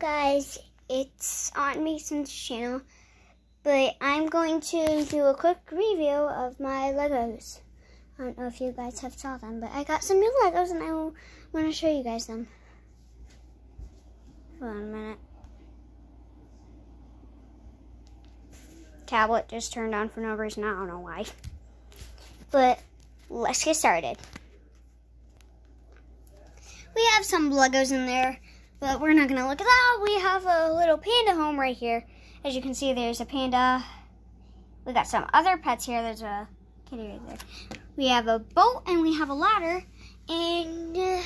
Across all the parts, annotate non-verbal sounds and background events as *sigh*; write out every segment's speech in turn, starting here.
Guys, it's Aunt Mason's channel, but I'm going to do a quick review of my Legos. I don't know if you guys have saw them, but I got some new Legos and I want to show you guys them. Hold on a minute. Tablet just turned on for no reason, I don't know why. But let's get started. We have some Legos in there but we're not going to look at that. We have a little panda home right here. As you can see, there's a panda. We got some other pets here. There's a kitty right there. We have a boat and we have a ladder. And uh,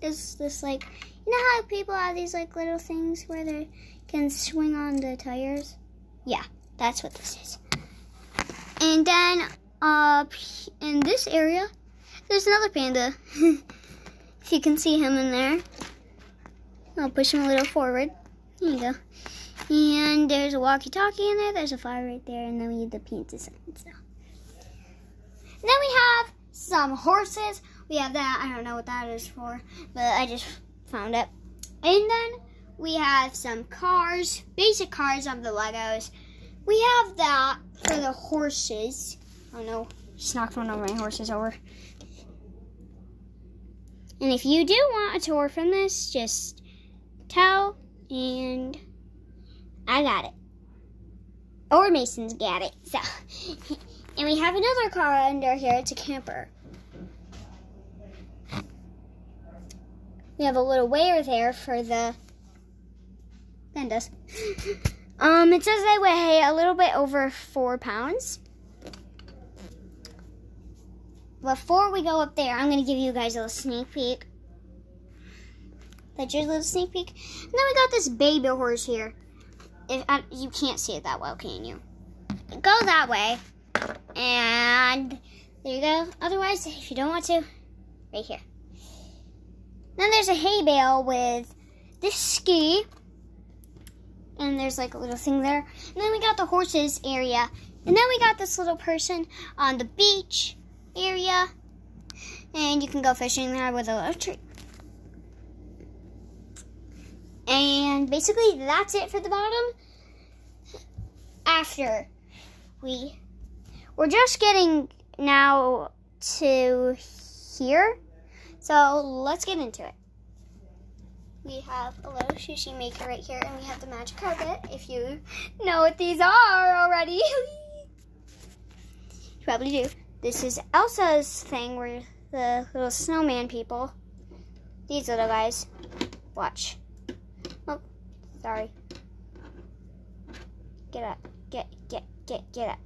is this like, you know how people have these like little things where they can swing on the tires? Yeah, that's what this is. And then up in this area, there's another panda. *laughs* if you can see him in there. I'll push him a little forward. There you go. And there's a walkie-talkie in there. There's a fire right there. And then we need the pizza sign. So. then we have some horses. We have that. I don't know what that is for. But I just found it. And then we have some cars. Basic cars of the Legos. We have that for the horses. Oh no. Just knocked one of my horses over. And if you do want a tour from this, just towel, and I got it. Or Mason's got it. So, *laughs* and we have another car under here. It's a camper. We have a little weigher there for the pandas. *laughs* um, it says they weigh a little bit over four pounds. Before we go up there, I'm going to give you guys a little sneak peek that's your little sneak peek. And then we got this baby horse here. If uh, You can't see it that well, can you? Go that way. And there you go. Otherwise, if you don't want to, right here. Then there's a hay bale with this ski. And there's like a little thing there. And then we got the horses area. And then we got this little person on the beach area. And you can go fishing there with a little tree. And basically, that's it for the bottom. After we, we're just getting now to here. So let's get into it. We have a little sushi maker right here, and we have the magic carpet, if you know what these are already. *laughs* you probably do. This is Elsa's thing, where the little snowman people, these little guys, watch. Sorry. Get up. Get, get, get, get up.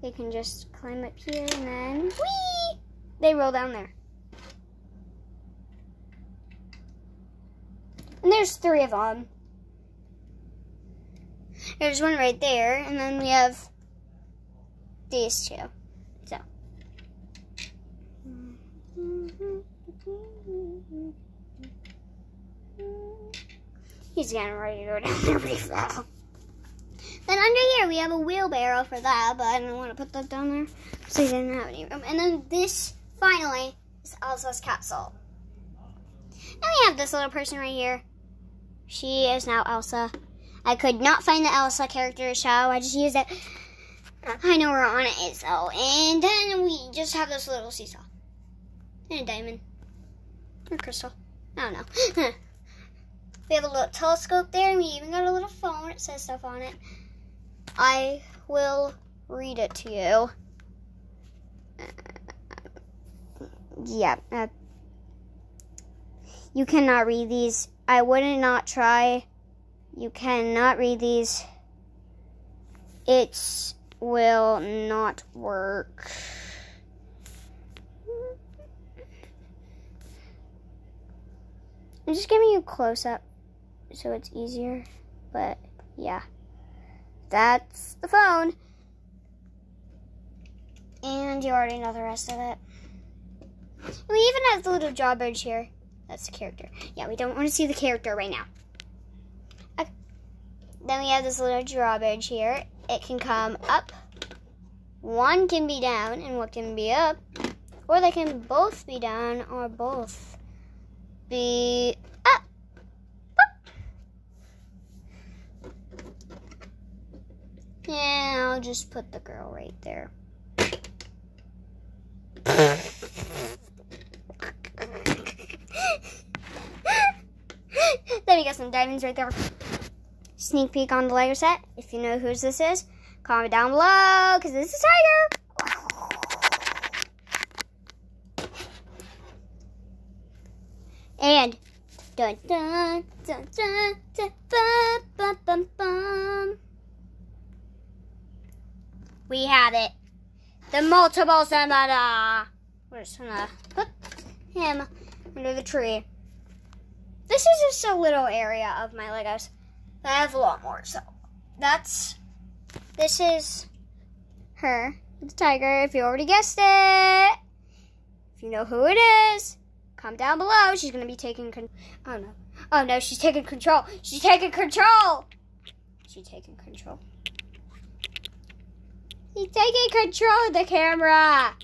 They can just climb up here and then, whee! They roll down there. And there's three of them. There's one right there, and then we have these two. So. He's getting ready to go *laughs* down there pretty fast. Then under here we have a wheelbarrow for that, but I didn't want to put that down there so he didn't have any room. And then this, finally, is Elsa's castle. Then we have this little person right here. She is now Elsa. I could not find the Elsa character show. I just used it. I know where on is though. And then we just have this little seesaw. And a diamond. Or crystal. I don't know. *laughs* We have a little telescope there, and we even got a little phone. It says stuff on it. I will read it to you. Uh, yeah. Uh, you cannot read these. I wouldn't not try. You cannot read these. It will not work. I'm just giving you a close up so it's easier. But yeah, that's the phone. And you already know the rest of it. we even have the little drawbridge here. That's the character. Yeah, we don't want to see the character right now. Okay. Then we have this little drawbridge here. It can come up. One can be down and one can be up. Or they can both be down or both be just put the girl right there. *laughs* then we got some diamonds right there. Sneak peek on the Lego set. If you know whose this is, comment down below because this is Tiger. And dun dun dun dun dun. We have it. The multiple Samada. We're just gonna put him under the tree. This is just a little area of my Legos. I have a lot more, so that's this is her, the tiger, if you already guessed it. If you know who it is, comment down below. She's gonna be taking con oh no. Oh no, she's taking control. She's taking control. She's taking control. She's taking control of the camera.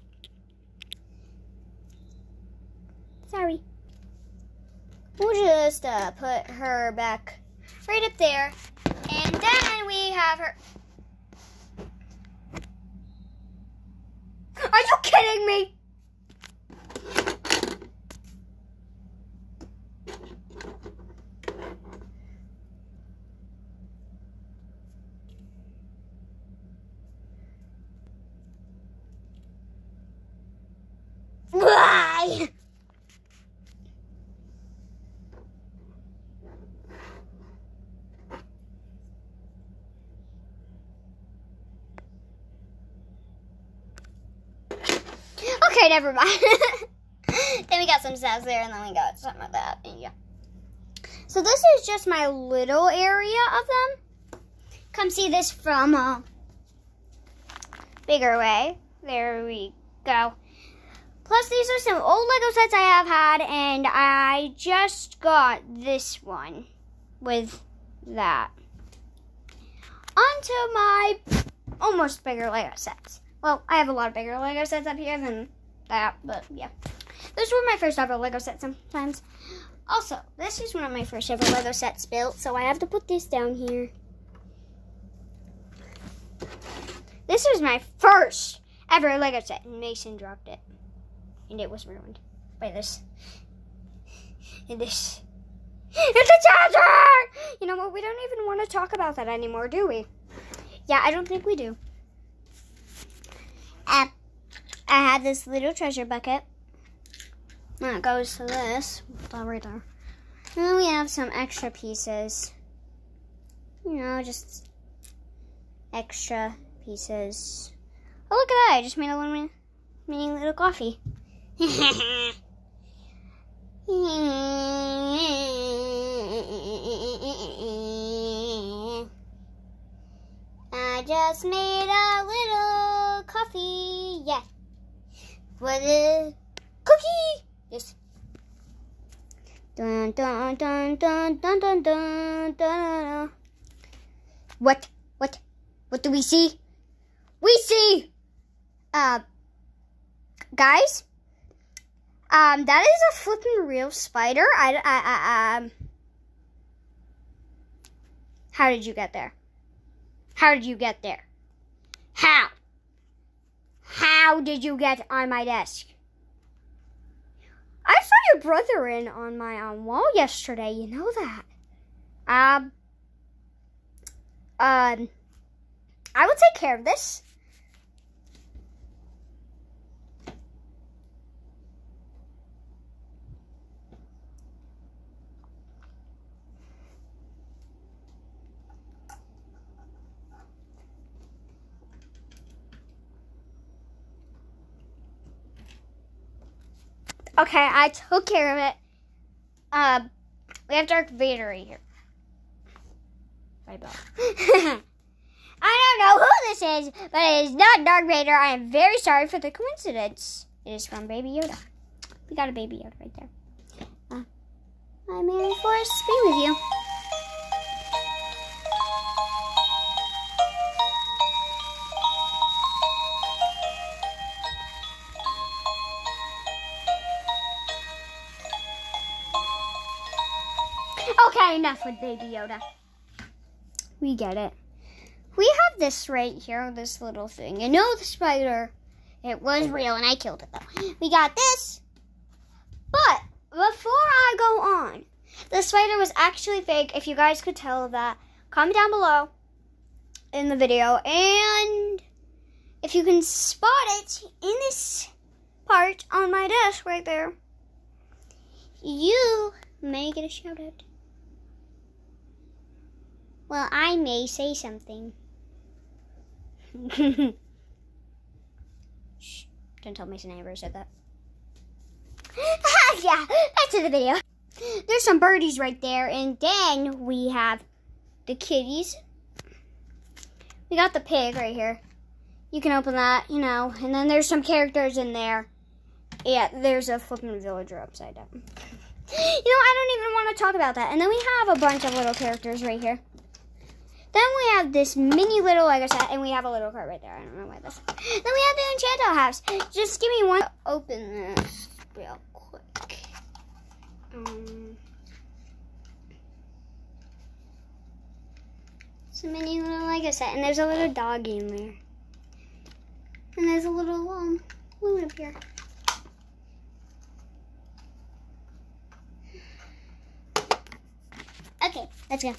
Sorry. We'll just uh, put her back right up there. And then we have her. Are you kidding me? Why? Okay, never mind. *laughs* then we got some stabs there, and then we got something like that. And yeah. So this is just my little area of them. Come see this from a bigger way. There we go. Plus, these are some old Lego sets I have had, and I just got this one with that. Onto my almost bigger Lego sets. Well, I have a lot of bigger Lego sets up here than that, but yeah. Those were my first ever Lego sets sometimes. Also, this is one of my first ever Lego sets built, so I have to put this down here. This was my first ever Lego set, and Mason dropped it. And it was ruined by this. And this. It's a charger! You know what? We don't even want to talk about that anymore, do we? Yeah, I don't think we do. Uh, I have this little treasure bucket. That goes to this. Right there. And then we have some extra pieces. You know, just extra pieces. Oh, look at that. I just made a little mini little coffee. *laughs* I just made a little. With a cookie. Yes. Dun dun dun dun dun dun dun dun. What? What? What do we see? We see. Uh, guys. Um, that is a flipping real spider. I, I, I, um. How did you get there? How did you get there? How? How did you get on my desk? I saw your brother in on my um, wall yesterday. You know that. Um. Um. I will take care of this. Okay, I took care of it. Um, we have Darth Vader right here. Bye bye. *laughs* I don't know who this is, but it is not Darth Vader. I am very sorry for the coincidence. It is from Baby Yoda. We got a Baby Yoda right there. Uh, I'm. Be with you. Okay, enough with Baby Yoda. We get it. we have this right here, this little thing. I know the spider, it was real and I killed it though. We got this. But before I go on, the spider was actually fake. If you guys could tell that, comment down below in the video. And if you can spot it in this part on my desk right there, you may get a shout out. Well, I may say something. *laughs* Shh, don't tell Mason I ever said that. *laughs* yeah, back to the video. There's some birdies right there, and then we have the kitties. We got the pig right here. You can open that, you know, and then there's some characters in there. Yeah, there's a flipping villager upside down. *laughs* you know, I don't even want to talk about that. And then we have a bunch of little characters right here. Then we have this mini little Lego set, and we have a little card right there. I don't know why this. Then we have the Encanto house. Just give me one. Open this real quick. Um, it's a mini little Lego set, and there's a little doggy in there. And there's a little um, balloon up here. Okay, let's go.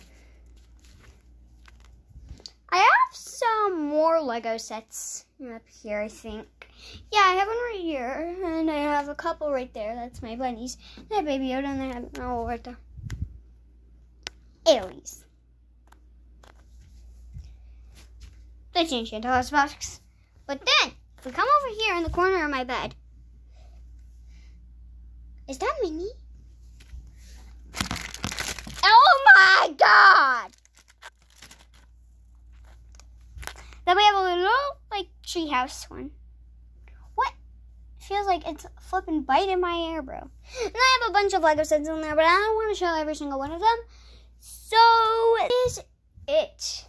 I have some more Lego sets up here, I think. Yeah, I have one right here, and I have a couple right there. That's my bunnies. I have Baby Yoda, and I have an owl right there. Aries. The Encanto's box. But then, if we come over here in the corner of my bed, is that Minnie? Oh my god! Then we have a little, like, treehouse one. What? Feels like it's flipping biting my air, bro. And I have a bunch of Lego sets in there, but I don't want to show every single one of them. So, is it.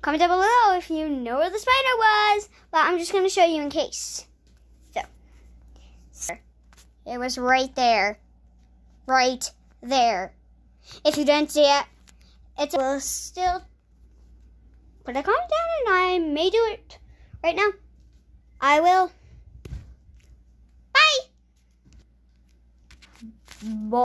Comment down below if you know where the spider was. But I'm just going to show you in case. So, it was right there. Right there. If you didn't see it, it still put a comment down and I may do it right now. I will. Bye. Bye.